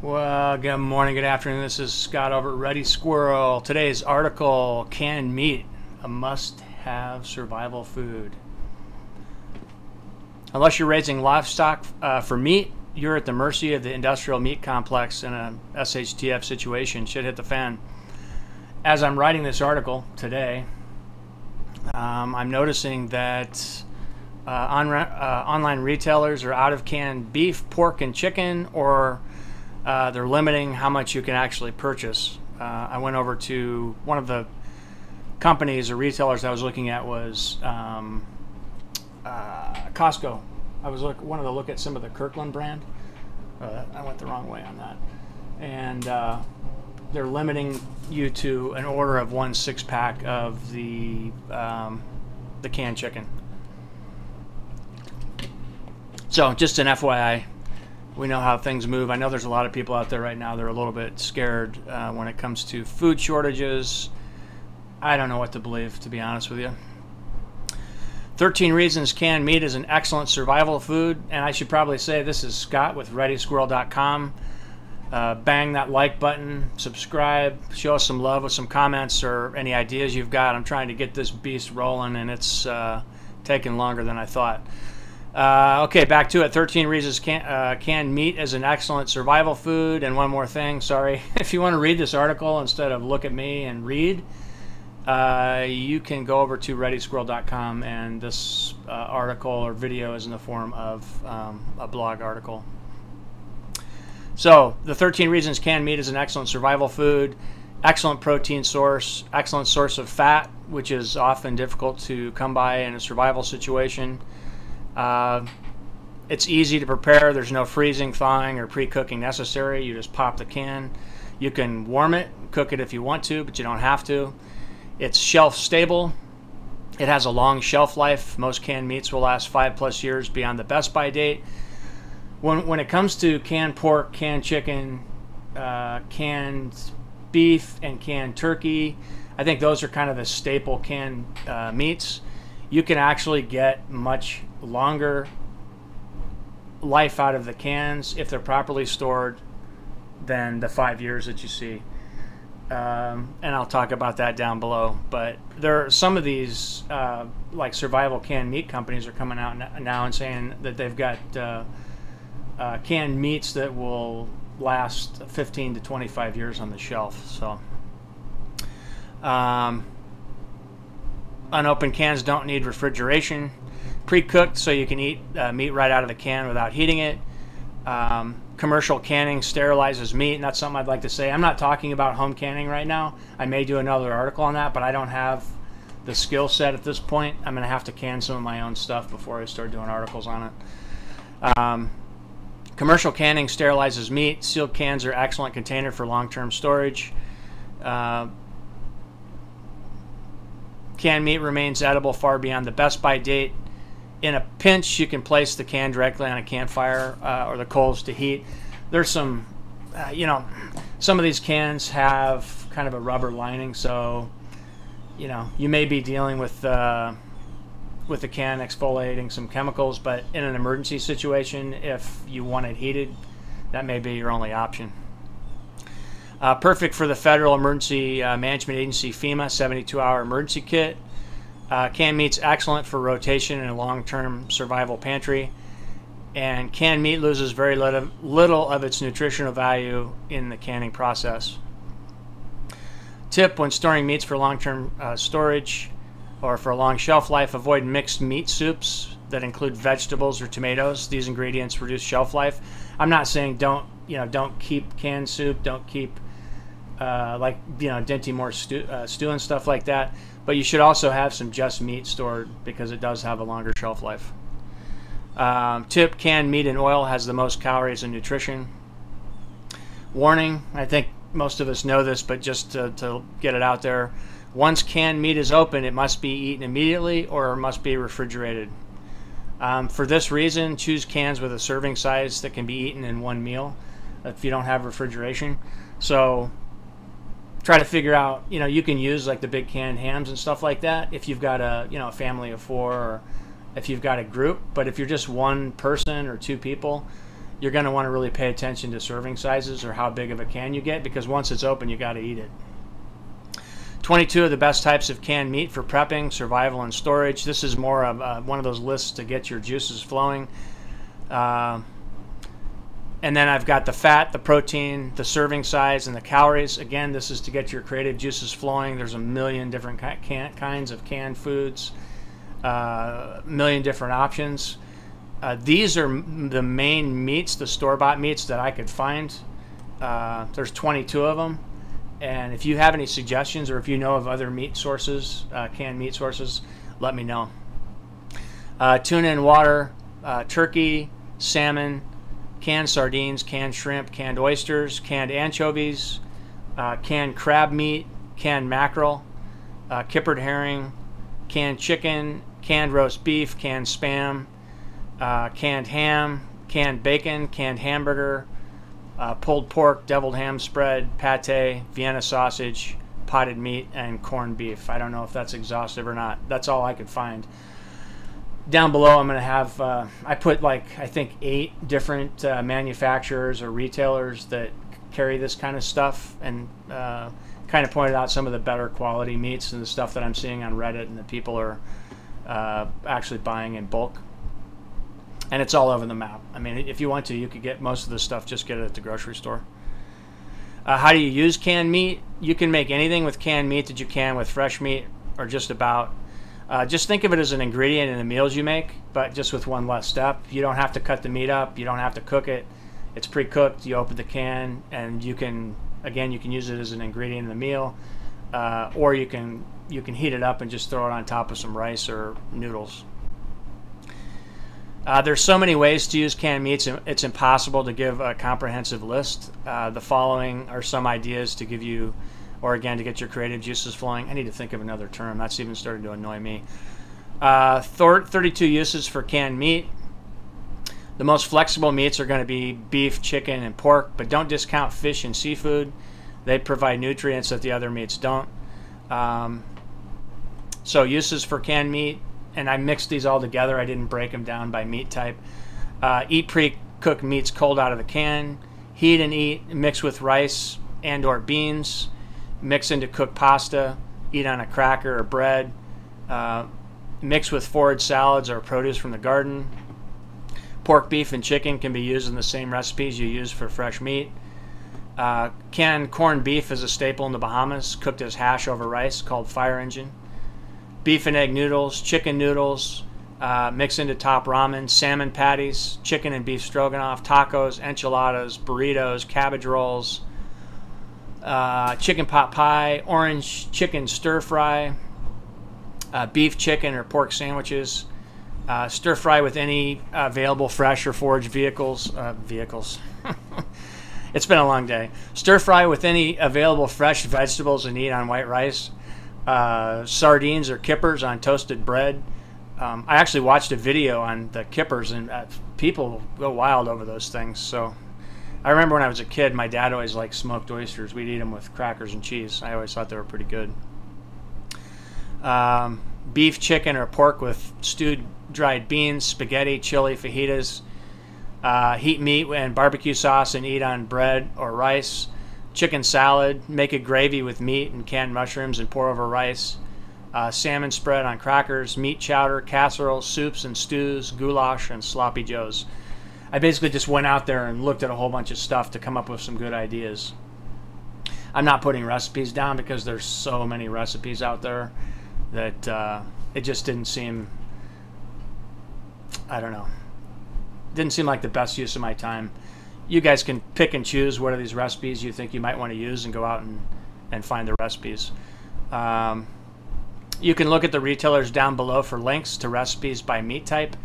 Well, good morning, good afternoon. This is Scott over at Ready Squirrel. Today's article Canned Meat, a must have survival food. Unless you're raising livestock uh, for meat, you're at the mercy of the industrial meat complex in a SHTF situation. Should hit the fan. As I'm writing this article today, um, I'm noticing that uh, on, uh, online retailers are out of canned beef, pork, and chicken, or uh, they're limiting how much you can actually purchase. Uh, I went over to one of the companies or retailers I was looking at was um, uh, Costco. I was look wanted to look at some of the Kirkland brand. I went the wrong way on that, and uh, they're limiting you to an order of one six pack of the um, the canned chicken. So just an FYI, we know how things move. I know there's a lot of people out there right now that are a little bit scared uh, when it comes to food shortages. I don't know what to believe, to be honest with you. 13 Reasons Canned Meat is an excellent survival food. And I should probably say this is Scott with ReadySquirrel.com. Uh, bang that like button, subscribe, show us some love with some comments or any ideas you've got. I'm trying to get this beast rolling, and it's uh, taking longer than I thought. Uh, okay, back to it. 13 reasons can, uh, canned meat is an excellent survival food. And one more thing, sorry. if you want to read this article instead of look at me and read, uh, you can go over to readysquirrel.com and this uh, article or video is in the form of um, a blog article. So, the 13 reasons canned meat is an excellent survival food, excellent protein source, excellent source of fat, which is often difficult to come by in a survival situation. Uh, it's easy to prepare. There's no freezing, thawing, or pre-cooking necessary. You just pop the can. You can warm it, cook it if you want to, but you don't have to. It's shelf stable. It has a long shelf life. Most canned meats will last five plus years beyond the best by date. When, when it comes to canned pork, canned chicken, uh, canned beef, and canned turkey, I think those are kind of the staple canned uh, meats. You can actually get much longer life out of the cans if they're properly stored than the five years that you see. Um, and I'll talk about that down below. But there are some of these, uh, like survival canned meat companies, are coming out now and saying that they've got uh, uh, canned meats that will last 15 to 25 years on the shelf. So, um, unopened cans don't need refrigeration pre-cooked so you can eat uh, meat right out of the can without heating it. Um, commercial canning sterilizes meat, and that's something I'd like to say. I'm not talking about home canning right now. I may do another article on that, but I don't have the skill set at this point. I'm going to have to can some of my own stuff before I start doing articles on it. Um, commercial canning sterilizes meat. Sealed cans are excellent container for long-term storage. Uh, canned meat remains edible far beyond the best by date in a pinch, you can place the can directly on a campfire uh, or the coals to heat. There's some, uh, you know, some of these cans have kind of a rubber lining, so you know you may be dealing with uh, with the can exfoliating some chemicals. But in an emergency situation, if you want it heated, that may be your only option. Uh, perfect for the Federal Emergency uh, Management Agency FEMA 72-hour emergency kit. Uh, canned meat's excellent for rotation in a long-term survival pantry, and canned meat loses very little, little of its nutritional value in the canning process. Tip when storing meats for long-term uh, storage or for a long shelf life, avoid mixed meat soups that include vegetables or tomatoes. These ingredients reduce shelf life. I'm not saying don't you know don't keep canned soup, don't keep uh, like you know Dinty Moore stew, uh, stew and stuff like that. But you should also have some just meat stored because it does have a longer shelf life. Um, tip: canned meat and oil has the most calories and nutrition. Warning: I think most of us know this, but just to, to get it out there, once canned meat is open, it must be eaten immediately or must be refrigerated. Um, for this reason, choose cans with a serving size that can be eaten in one meal if you don't have refrigeration. So try to figure out you know you can use like the big canned hams and stuff like that if you've got a you know a family of four or if you've got a group but if you're just one person or two people you're going to want to really pay attention to serving sizes or how big of a can you get because once it's open, you got to eat it. 22 of the best types of canned meat for prepping, survival, and storage. This is more of uh, one of those lists to get your juices flowing. Uh, and then I've got the fat, the protein, the serving size, and the calories. Again, this is to get your creative juices flowing. There's a million different can- kinds of canned foods, a uh, million different options. Uh, these are the main meats, the store-bought meats that I could find. Uh, there's 22 of them, and if you have any suggestions or if you know of other meat sources, uh, canned meat sources, let me know. Uh, tuna and water, uh, turkey, salmon, canned sardines, canned shrimp, canned oysters, canned anchovies, uh, canned crab meat, canned mackerel, kippered herring, canned chicken, canned roast beef, canned spam uh, canned ham, canned bacon, canned hamburger, uh, pulled pork, deviled ham spread, pate, Vienna sausage, potted meat, and corned beef. I don't know if that's exhaustive or not. That's all I could find. Down below, I'm going to have, uh, I put like, I think, eight different uh, manufacturers or retailers that carry this kind of stuff and uh, kind of pointed out some of the better quality meats and the stuff that I'm seeing on Reddit and that people are uh, actually buying in bulk and it's all over the map. I mean, if you want to, you could get most of this stuff. Just get it at the grocery store. Uh, how do you use canned meat? You can make anything with canned meat that you can with fresh meat, or just about. Uh, just think of it as an ingredient in the meals you make, but just with one less step. You don't have to cut the meat up. You don't have to cook it. It's pre-cooked. You open the can, and you can again you can use it as an ingredient in the meal, uh, or you can you can heat it up and just throw it on top of some rice or noodles. Uh, there's so many ways to use canned meats, it's impossible to give a comprehensive list. Uh, the following are some ideas to give you, or again, to get your creative juices flowing. I need to think of another term. That's even starting to annoy me. Uh, 32 uses for canned meat. The most flexible meats are going to be beef, chicken, and pork, but don't discount fish and seafood. They provide nutrients that the other meats don't. Um, so, uses for canned meat and I mixed these all together. I didn't break them down by meat type. Uh, eat pre-cooked meats cold out of the can. Heat and eat. Mix with rice and or beans. Mix into cooked pasta. Eat on a cracker or bread. Uh, mix with forage salads or produce from the garden. Pork, beef, and chicken can be used in the same recipes you use for fresh meat. Uh, canned corned beef is a staple in the Bahamas, cooked as hash over rice, called fire engine beef and egg noodles, chicken noodles, uh, mixed into top ramen, salmon patties, chicken and beef stroganoff, tacos, enchiladas, burritos, cabbage rolls, uh, chicken pot pie, orange chicken stir fry, uh, beef, chicken, or pork sandwiches, uh, stir fry with any available fresh or foraged vehicles. Uh, vehicles. it's been a long day. Stir fry with any available fresh vegetables and eat on white rice uh, sardines or kippers on toasted bread. Um, I actually watched a video on the kippers, and people go wild over those things. So I remember when I was a kid, my dad always liked smoked oysters. We'd eat them with crackers and cheese. I always thought they were pretty good. Um, beef, chicken, or pork with stewed dried beans, spaghetti, chili, fajitas. Uh, heat meat and barbecue sauce and eat on bread or rice chicken salad, make a gravy with meat and canned mushrooms and pour over rice, uh, salmon spread on crackers, meat chowder, casserole, soups and stews, goulash, and sloppy joes. I basically just went out there and looked at a whole bunch of stuff to come up with some good ideas. I'm not putting recipes down because there's so many recipes out there that uh, it just didn't seem, I don't know, didn't seem like the best use of my time you guys can pick and choose what are these recipes you think you might want to use and go out and, and find the recipes. Um, you can look at the retailers down below for links to recipes by meat type.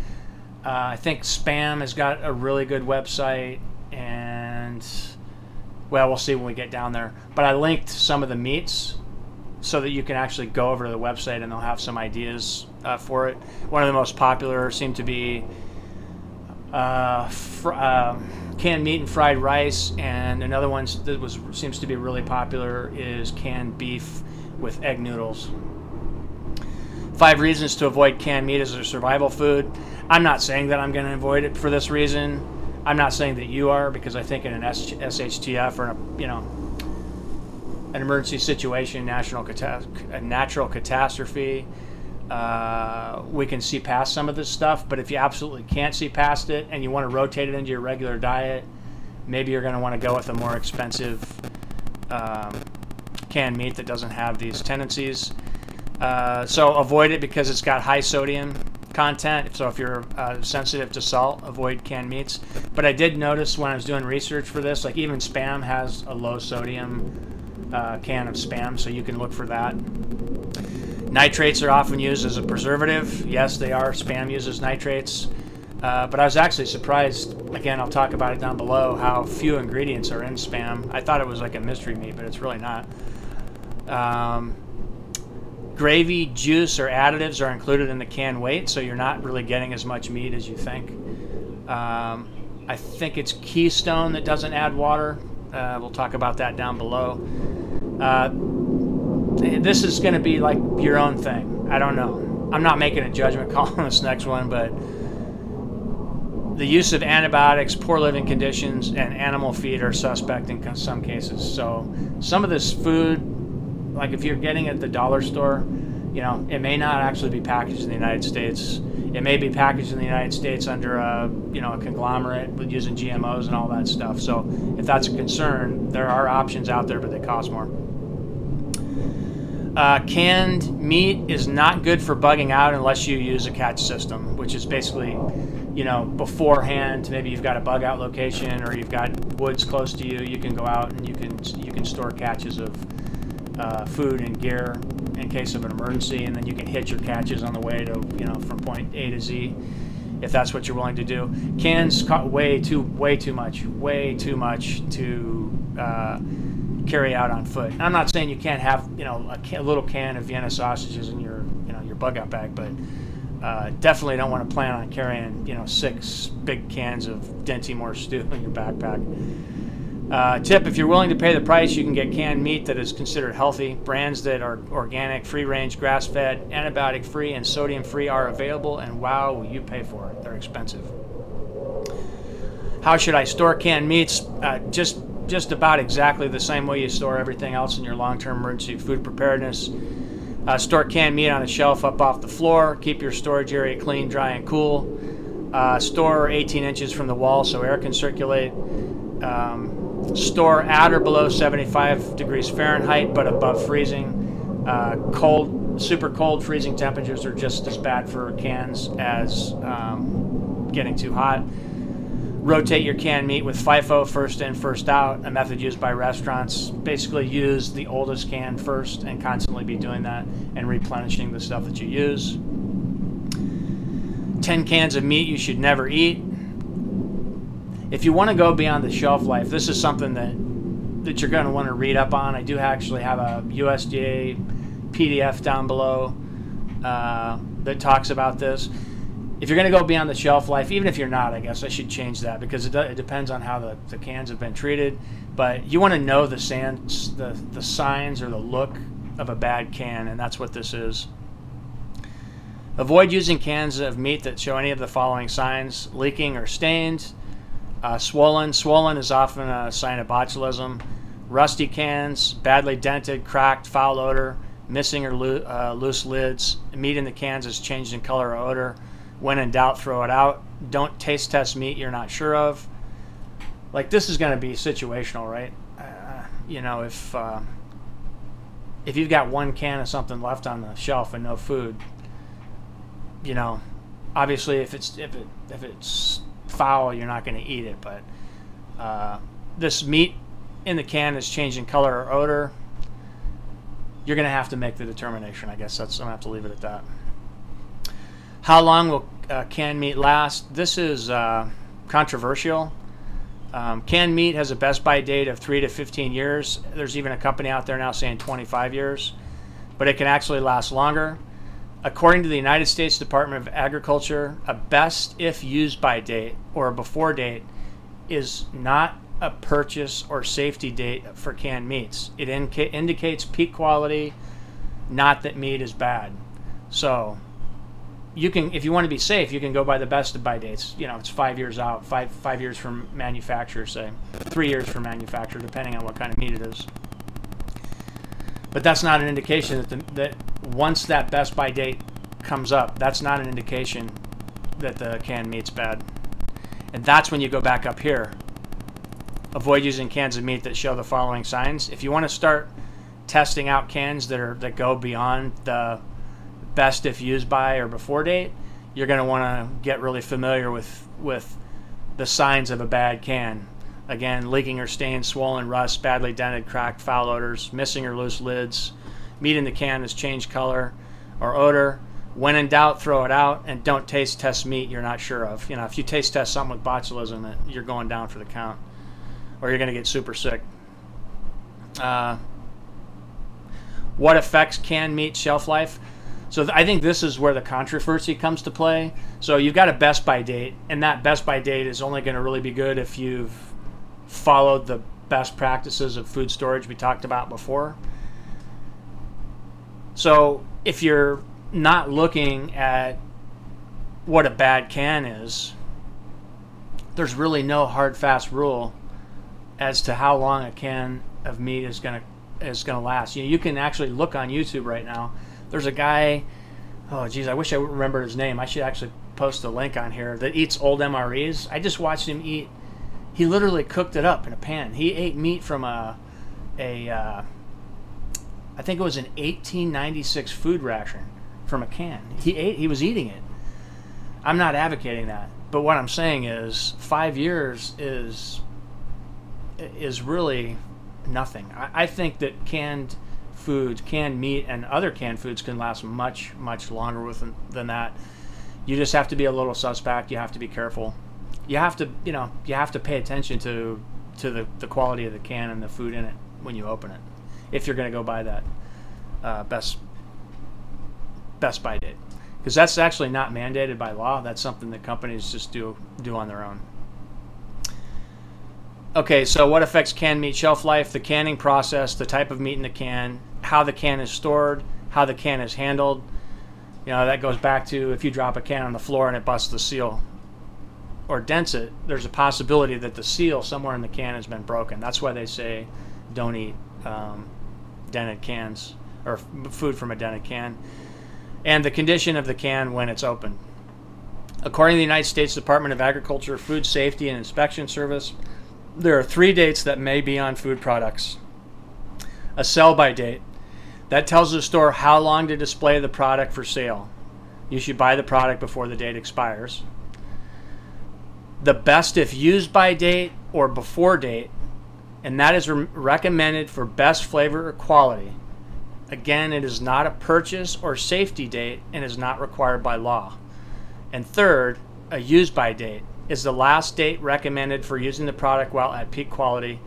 Uh, I think Spam has got a really good website, and well, we'll see when we get down there. But I linked some of the meats so that you can actually go over to the website and they'll have some ideas uh, for it. One of the most popular seem to be uh, um, canned meat and fried rice, and another one that was seems to be really popular is canned beef with egg noodles. Five reasons to avoid canned meat as a survival food. I'm not saying that I'm going to avoid it for this reason. I'm not saying that you are because I think in an SHTF or a, you know an emergency situation, national a natural catastrophe, uh, we can see past some of this stuff. But if you absolutely can't see past it and you want to rotate it into your regular diet, maybe you're going to want to go with a more expensive um, canned meat that doesn't have these tendencies. Uh, so avoid it because it's got high sodium content. So if you're uh, sensitive to salt, avoid canned meats. But I did notice when I was doing research for this, like even spam has a low sodium uh, can of spam, so you can look for that. Nitrates are often used as a preservative. Yes, they are. Spam uses nitrates. Uh, but I was actually surprised, again, I'll talk about it down below, how few ingredients are in Spam. I thought it was like a mystery meat, but it's really not. Um, gravy, juice, or additives are included in the can weight, so you're not really getting as much meat as you think. Um, I think it's Keystone that doesn't add water. Uh, we'll talk about that down below. Uh, this is going to be like your own thing. I don't know. I'm not making a judgment call on this next one, but the use of antibiotics, poor living conditions, and animal feed are suspect in some cases. So some of this food, like if you're getting it at the dollar store, you know, it may not actually be packaged in the United States. It may be packaged in the United States under a, you know, a conglomerate with using GMOs and all that stuff. So if that's a concern, there are options out there, but they cost more. Uh, canned meat is not good for bugging out unless you use a catch system, which is basically you know, beforehand, maybe you've got a bug out location or you've got woods close to you, you can go out and you can you can store catches of uh, food and gear in case of an emergency, and then you can hit your catches on the way to you know from point A to Z, if that's what you're willing to do. Cans way too way too much, way too much to uh, carry out on foot. I'm not saying you can't have you know a, can, a little can of Vienna sausages in your you know your bug out bag, but uh, definitely don't want to plan on carrying, you know, six big cans of Dinty stew in your backpack. Uh, tip: If you're willing to pay the price, you can get canned meat that is considered healthy. Brands that are organic, free-range, grass-fed, antibiotic-free, and sodium-free are available, and wow, will you pay for it? They're expensive. How should I store canned meats? Uh, just just about exactly the same way you store everything else in your long-term emergency food preparedness. Uh, store canned meat on a shelf up off the floor. Keep your storage area clean, dry, and cool. Uh, store 18 inches from the wall so air can circulate. Um, store at or below 75 degrees Fahrenheit but above freezing. Uh, cold, super cold freezing temperatures are just as bad for cans as um, getting too hot. Rotate your canned meat with FIFO, first in, first out, a method used by restaurants. Basically, use the oldest can first and constantly be doing that and replenishing the stuff that you use. 10 cans of meat you should never eat. If you want to go beyond the shelf life, this is something that that you're going to want to read up on. I do actually have a USDA PDF down below uh, that talks about this if you're going to go beyond the shelf life, even if you're not, I guess I should change that because it, it depends on how the, the cans have been treated. But you want to know the, sands, the, the signs or the look of a bad can, and that's what this is. Avoid using cans of meat that show any of the following signs leaking or stained, uh, swollen. Swollen is often a sign of botulism. Rusty cans, badly dented, cracked, foul odor, missing or lo- uh, loose lids. Meat in the cans is changed in color or odor when in doubt, throw it out. Don't taste test meat you're not sure of. Like this is going to be situational, right? Uh, you know, if uh, if you've got one can of something left on the shelf and no food, you know, obviously if it's if it if it's foul, you're not going to eat it. But uh, this meat in the can is changing color or odor. You're going to have to make the determination. I guess that's I'm going to have to leave it at that. How long will uh, canned meat last? This is uh, controversial. Um, canned meat has a best by date of 3 to 15 years. There's even a company out there now saying 25 years, but it can actually last longer. According to the United States Department of Agriculture, a best if used by date or a before date is not a purchase or safety date for canned meats. It indicates peak quality, not that meat is bad. So you can if you want to be safe, you can go by the best of buy dates. You know, it's five years out, five five years from manufacturer, say, three years from manufacturer, depending on what kind of meat it is. But that's not an indication that the, that once that best by date comes up, that's not an indication that the canned meat's bad. And that's when you go back up here. Avoid using cans of meat that show the following signs. If you want to start testing out cans that are that go beyond the best if used by or before date, you're going to want to get really familiar with with the signs of a bad can. Again, leaking or stained, swollen, rust, badly dented, cracked, foul odors, missing or loose lids, meat in the can has changed color or odor. When in doubt, throw it out and don't taste test meat you're not sure of. You know, if you taste test something with botulism, you're going down for the count, or you're going to get super sick. Uh, what affects canned meat shelf life? So I think this is where the controversy comes to play. So you've got a best by date, and that best by date is only going to really be good if you've followed the best practices of food storage we talked about before. So if you're not looking at what a bad can is, there's really no hard fast rule as to how long a can of meat is to is to last. You know, you can actually look on YouTube right now there's a guy. Oh, geez, I wish I remembered his name. I should actually post a link on here that eats old MREs. I just watched him eat. He literally cooked it up in a pan. He ate meat from a a uh, I think it was an 1896 food ration from a can. He ate. He was eating it. I'm not advocating that, but what I'm saying is five years is is really nothing. I, I think that canned foods, canned meat, and other canned foods can last much, much longer with than that. You just have to be a little suspect. You have to be careful. You have to, you know, you have to pay attention to to the, the quality of the can and the food in it when you open it. If you're going to go by that uh, best best by date, because that's actually not mandated by law. That's something that companies just do do on their own. Okay, so what affects canned meat shelf life? The canning process, the type of meat in the can, how the can is stored, how the can is handled. You know, that goes back to if you drop a can on the floor and it busts the seal or dents it, there's a possibility that the seal somewhere in the can has been broken. That's why they say don't eat um, dented cans or food from a dented can. And the condition of the can when it's open. According to the United States Department of Agriculture, Food Safety and Inspection Service, there are three dates that may be on food products. A sell by date. That tells the store how long to display the product for sale. You should buy the product before the date expires. The best if used by date or before date, and that is re recommended for best flavor or quality. Again, it is not a purchase or safety date and is not required by law. And third, a use by date is the last date recommended for using the product while at peak quality.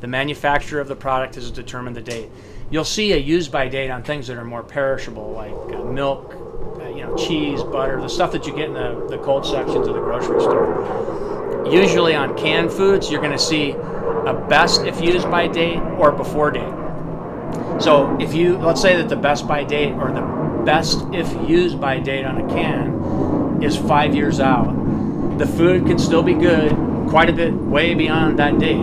The manufacturer of the product has determined the date. You'll see a use by date on things that are more perishable, like uh, milk, uh, you know, cheese, butter, the stuff that you get in the, the cold sections of the grocery store. Usually on canned foods, you're going to see a best if used by date or before date. So if you, let's say that the best by date or the best if used by date on a can is five years out, the food can still be good quite a bit way beyond that date.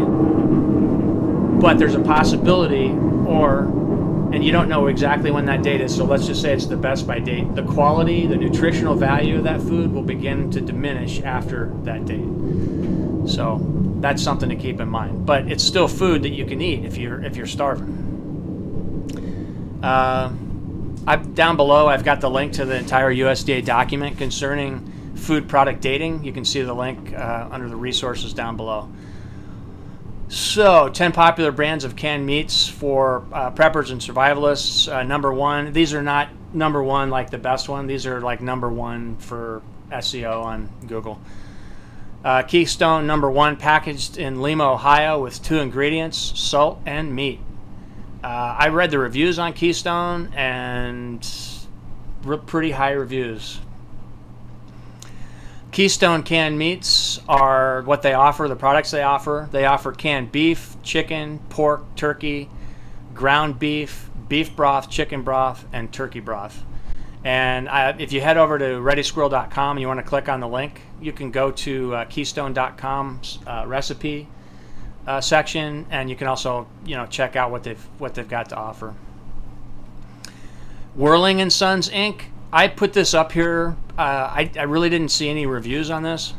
But there's a possibility, or, and you don't know exactly when that date is, so let's just say it's the best by date. The quality, the nutritional value of that food will begin to diminish after that date. So that's something to keep in mind. But it's still food that you can eat if you're if you're starving. Uh, I've, down below, I've got the link to the entire USDA document concerning food product dating. You can see the link uh, under the resources down below. So, 10 popular brands of canned meats for uh, preppers and survivalists. Uh, number one, these are not number one like the best one. These are like number one for SEO on Google. Uh, Keystone, number one, packaged in Lima, Ohio with two ingredients salt and meat. Uh, I read the reviews on Keystone and pretty high reviews. Keystone canned meats are what they offer, the products they offer. They offer canned beef, chicken, pork, turkey, ground beef, beef broth, chicken broth, and turkey broth. And I, if you head over to readysquirrel.com and you want to click on the link, you can go to uh, keystone.com's uh, recipe uh, section, and you can also you know check out what they've what they've got to offer. Werling and Sons Inc. I put this up here. Uh, I, I really didn't see any reviews on this.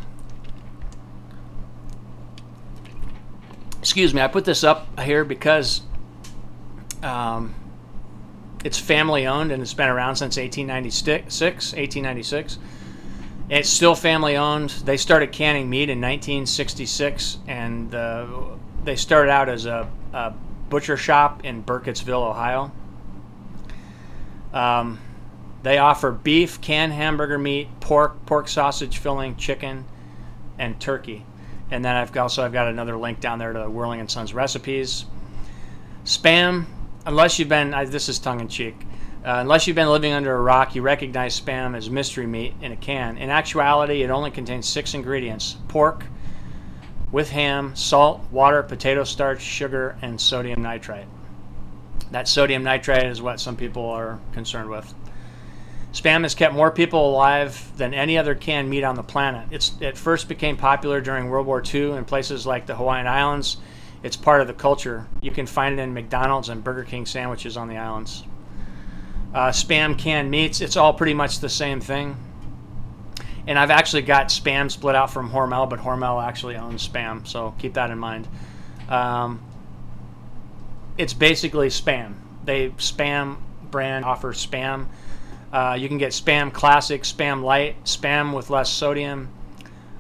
Excuse me. I put this up here because um, it's family owned and it's been around since 1896. 1896. It's still family owned. They started canning meat in 1966, and uh, they started out as a, a, butcher shop in Burkettsville, Ohio. Um, they offer beef, canned hamburger meat, pork, pork sausage filling, chicken, and turkey. And then I've also I've got another link down there to Werling and Sons recipes. Spam, unless you've been this is tongue in cheek. Uh, unless you've been living under a rock, you recognize spam as mystery meat in a can. In actuality, it only contains six ingredients pork with ham, salt, water, potato starch, sugar, and sodium nitrite. That sodium nitrite is what some people are concerned with. Spam has kept more people alive than any other canned meat on the planet. It's, it first became popular during World War II in places like the Hawaiian Islands. It's part of the culture. You can find it in McDonald's and Burger King sandwiches on the islands uh, spam canned meats. It's all pretty much the same thing. And I've actually got spam split out from Hormel, but Hormel actually owns spam, so keep that in mind. Um, it's basically spam. They spam brand offers spam. Uh, you can get spam classic, spam light, spam with less sodium,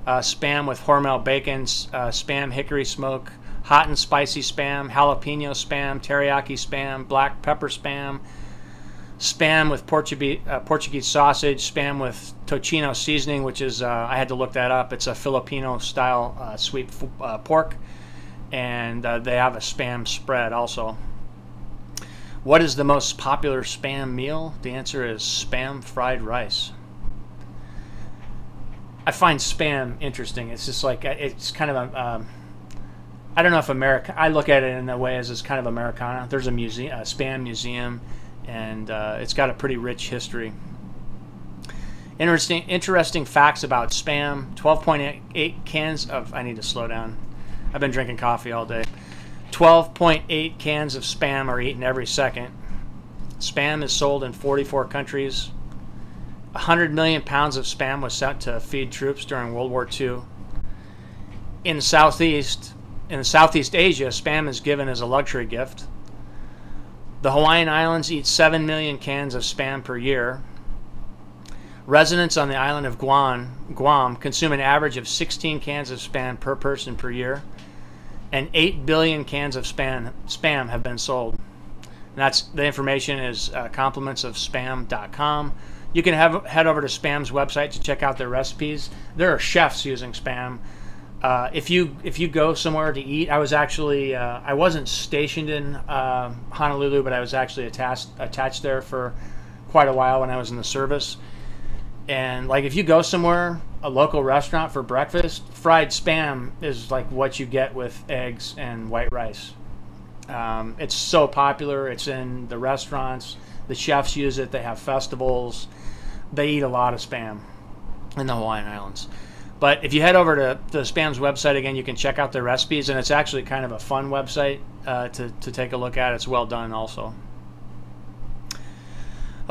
uh, spam with Hormel bacons, uh, spam hickory smoke, hot and spicy spam, jalapeno spam, teriyaki spam, black pepper spam, spam with Portuguese, uh, Portuguese sausage, spam with tocino seasoning, which is, uh, I had to look that up. It's a Filipino style uh, sweet pork. And they have a spam spread also. What is the most popular spam meal? The answer is spam fried rice. I find spam interesting. It's just like, uh, it's kind of a. Um, I don't know if America. I look at it in a way as it's kind of Americana. There's a museum, a spam museum and uh, it's got a pretty rich history. Interesting, interesting facts about spam: 12.8 cans of. I need to slow down. I've been drinking coffee all day. 12.8 cans of spam are eaten every second. Spam is sold in 44 countries. 100 million pounds of spam was sent to feed troops during World War II. In southeast, in Southeast Asia, spam is given as a luxury gift. The Hawaiian Islands eat 7 million cans of spam per year. Residents on the island of Guam, Guam consume an average of 16 cans of spam per person per year, and 8 billion cans of spam, spam have been sold. And that's the information is uh, compliments of spam.com. You can have, head over to Spam's website to check out their recipes. There are chefs using spam uh, if you if you go somewhere to eat, I was actually uh, I wasn't stationed in uh, Honolulu, but I was actually attached attached there for quite a while when I was in the service. And like if you go somewhere, a local restaurant for breakfast, fried spam is like what you get with eggs and white rice. Um, it's so popular. It's in the restaurants. The chefs use it. They have festivals. They eat a lot of spam in the Hawaiian Islands. But if you head over to the Spam's website again, you can check out their recipes, and it's actually kind of a fun website uh, to, to take a look at. It's well done also.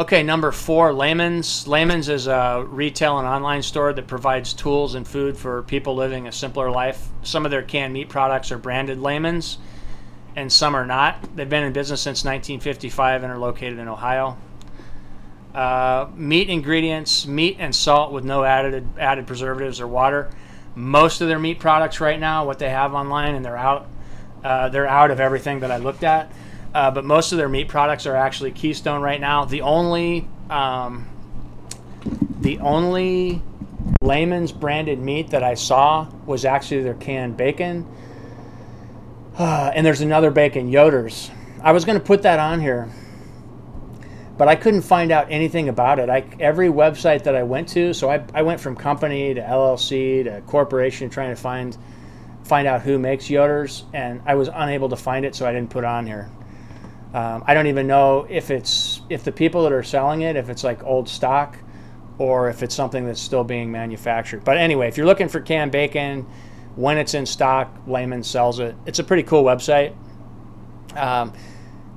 Okay, number four, Lehman's. Lehman's is a retail and online store that provides tools and food for people living a simpler life. Some of their canned meat products are branded Lehman's, and some are not. They've been in business since 1955 and are located in Ohio. Uh, meat ingredients, meat and salt with no added added preservatives or water. Most of their meat products right now, what they have online, and they're out, uh, they're out of everything that I looked at. Uh, but most of their meat products are actually Keystone right now. The only, um, the only Lehman's branded meat that I saw was actually their canned bacon. and there's another bacon, Yoder's. I was going to put that on here but I couldn't find out anything about it. I, every website that I went to, so I, I went from company to LLC to corporation trying to find find out who makes Yoder's, and I was unable to find it, so I didn't put on here. Um, I don't even know if it's if the people that are selling it, if it's like old stock, or if it's something that's still being manufactured. But anyway, if you're looking for canned bacon, when it's in stock, Lehman sells it. It's a pretty cool website. Um,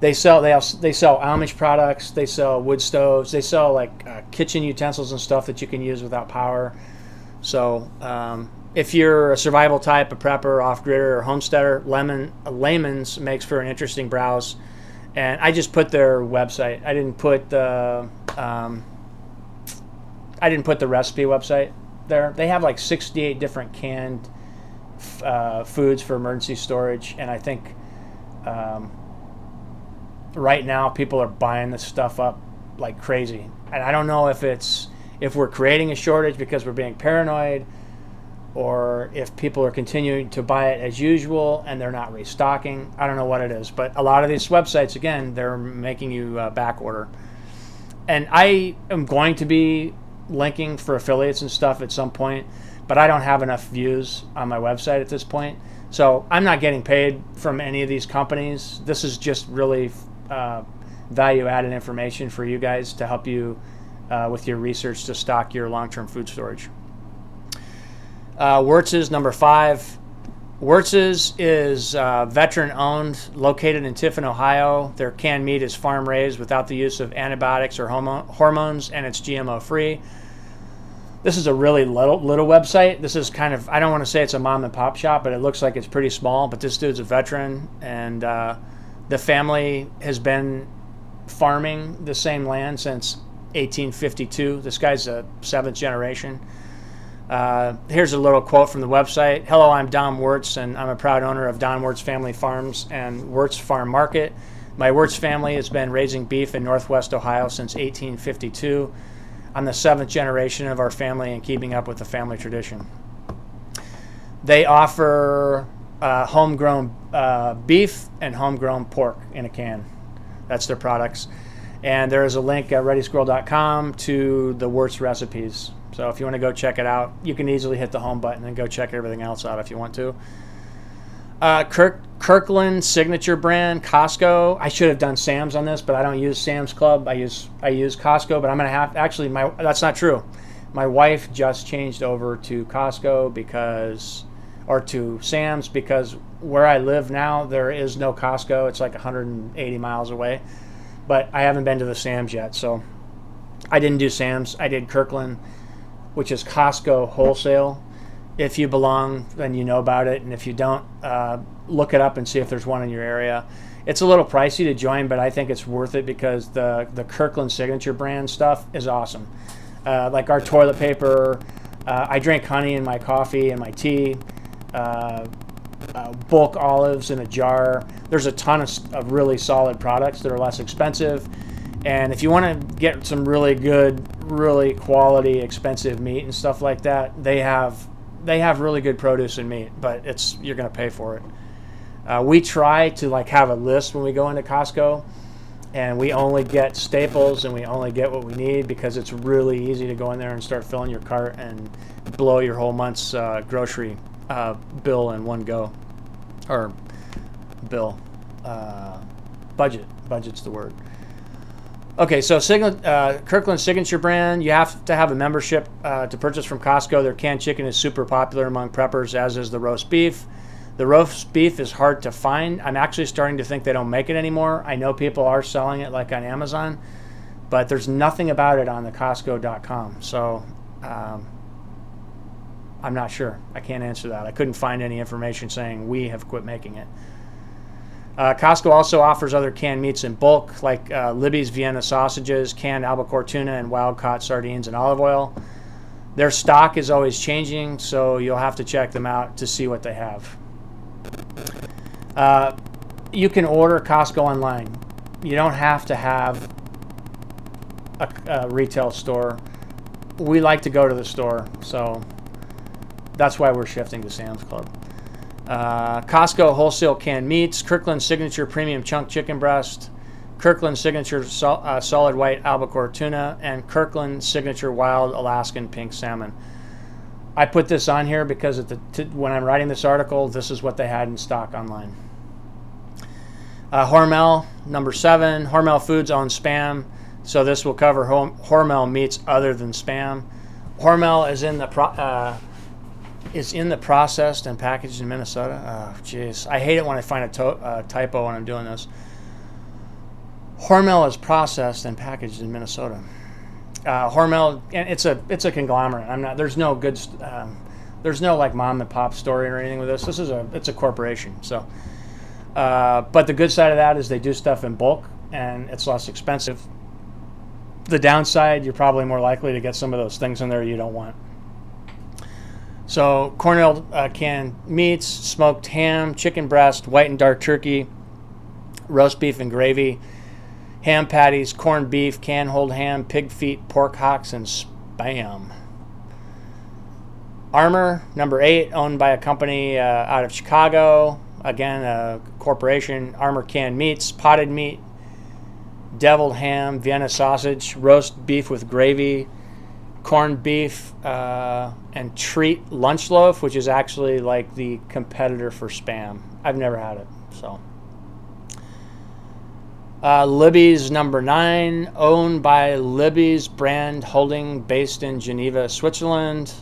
they sell they also, they sell Amish products. They sell wood stoves. They sell like uh, kitchen utensils and stuff that you can use without power. So um, if you're a survival type, a prepper, off gridder, or homesteader, Lemon Lehman's makes for an interesting browse. And I just put their website. I didn't put the um, I didn't put the recipe website there. They have like 68 different canned uh, foods for emergency storage, and I think um, right now people are buying this stuff up like crazy. And I don't know if it's if we're creating a shortage because we're being paranoid or if people are continuing to buy it as usual and they're not restocking. I don't know what it is, but a lot of these websites, again, they're making you uh, back order. And I am going to be linking for affiliates and stuff at some point, but I don't have enough views on my website at this point. So I'm not getting paid from any of these companies. This is just really uh, value added information for you guys to help you uh, with your research to stock your long term food storage. Uh, Wertz's number five. Wertz's is uh, veteran owned, located in Tiffin, Ohio. Their canned meat is farm raised without the use of antibiotics or homo- hormones, and it's GMO free. This is a really little little website. This is kind of I don't want to say it's a mom and pop shop, but it looks like it's pretty small. But this dude's a veteran, and uh, the family has been farming the same land since 1852. This guy's a seventh generation. Uh, here's a little quote from the website. Hello, I'm Don Wertz, and I'm a proud owner of Don Wertz Family Farms and Wertz Farm Market. My Wertz family has been raising beef in Northwest Ohio since 1852. I'm the seventh generation of our family and keeping up with the family tradition. They offer uh, homegrown uh, beef and homegrown pork in a can. That's their products. And there is a link at readysquirrel.com to the Wertz recipes. So if you want to go check it out, you can easily hit the home button and go check everything else out if you want to. Uh, Kirk, Kirkland signature brand Costco. I should have done Sam's on this, but I don't use Sam's Club. I use I use Costco, but I'm gonna have actually my that's not true. My wife just changed over to Costco because or to Sam's because where I live now there is no Costco. It's like 180 miles away, but I haven't been to the Sam's yet, so I didn't do Sam's. I did Kirkland, which is Costco wholesale. If you belong, then you know about it, and if you don't, uh, look it up and see if there's one in your area. It's a little pricey to join, but I think it's worth it because the the Kirkland signature brand stuff is awesome. Uh, like our toilet paper. Uh, I drink honey in my coffee and my tea uh, uh, bulk olives in a jar. There's a ton of, of really solid products that are less expensive. And if you want to get some really good, really quality, expensive meat and stuff like that, they have they have really good produce and meat, but it's you're going to pay for it. Uh, we try to like have a list when we go into Costco, and we only get staples and we only get what we need because it's really easy to go in there and start filling your cart and blow your whole month's uh, grocery uh, bill in one go, or bill, uh, budget. Budget's the word. Okay, so uh, Kirkland Signature brand, you have to have a membership uh, to purchase from Costco. Their canned chicken is super popular among preppers, as is the roast beef. The roast beef is hard to find. I'm actually starting to think they don't make it anymore. I know people are selling it like on Amazon, but there's nothing about it on the Costco.com. So um, I'm not sure. I can't answer that. I couldn't find any information saying we have quit making it. Uh, Costco also offers other canned meats in bulk, like uh, Libby's Vienna sausages, canned albacore tuna, and wild caught sardines and olive oil. Their stock is always changing, so you'll have to check them out to see what they have. Uh, you can order Costco online. You don't have to have a, a retail store. We like to go to the store, so that's why we're shifting to Sam's Club. Uh, Costco wholesale canned meats, Kirkland signature premium chunk chicken breast, Kirkland signature sol- uh, solid white albacore tuna, and Kirkland signature wild Alaskan pink salmon. I put this on here because when I'm writing this article, this is what they had in stock online. Uh, Hormel, number seven. Hormel Foods owns Spam. So this will cover Hormel meats other than spam. Hormel is in the pro, uh, is in the processed and packaged in Minnesota. Oh, jeez, I hate it when I find a uh, typo when I'm doing this. Hormel is processed and packaged in Minnesota. Uh, Hormel, and it's a it's a conglomerate. I'm not. There's no good. Um, there's no like mom and pop story or anything with this. This is a it's a corporation. So, uh, but the good side of that is they do stuff in bulk and it's less expensive. The downside, you're probably more likely to get some of those things in there you don't want. So Hormel uh, canned meats, smoked ham, chicken breast, white and dark turkey, roast beef and gravy, ham patties, corned beef, canned hold ham, pig feet, pork hocks, and spam. Armour, number eight, owned by a company uh, out of Chicago. Again, a corporation. Armour canned meats, potted meat, deviled ham, Vienna sausage, roast beef with gravy, corned beef, uh, and Treet lunch loaf, which is actually like the competitor for spam. I've never had it, so. Uh, Libby's number nine, owned by Libby's brand holding, based in Geneva, Switzerland.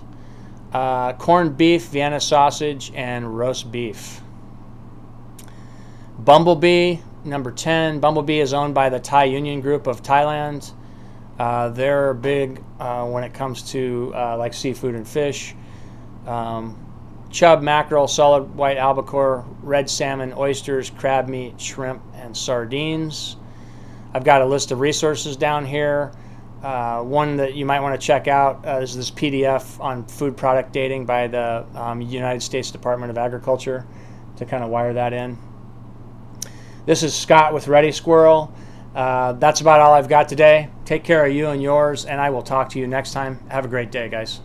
Uh, corned beef, Vienna sausage, and roast beef. Bumblebee, number 10. Bumblebee is owned by the Thai Union Group of Thailand. Uh, they're big uh, when it comes to uh, like seafood and fish. Um, chub, mackerel, solid white albacore, red salmon, oysters, crab meat, shrimp, and sardines. I've got a list of resources down here. Uh, one that you might want to check out uh, is this PDF on food product dating by the um, United States Department of Agriculture to kind of wire that in. This is Scott with Ready Squirrel. Uh, that's about all I've got today. Take care of you and yours, and I will talk to you next time. Have a great day, guys.